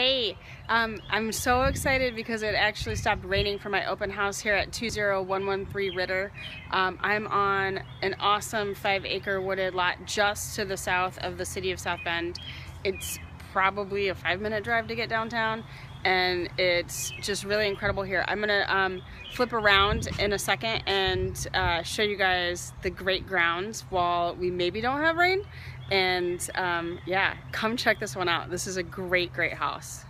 Hey, um, I'm so excited because it actually stopped raining for my open house here at 20113 Ritter. Um, I'm on an awesome five acre wooded lot just to the south of the city of South Bend. It's probably a five minute drive to get downtown and it's just really incredible here. I'm gonna um, flip around in a second and uh, show you guys the great grounds while we maybe don't have rain. And um, yeah come check this one out. This is a great great house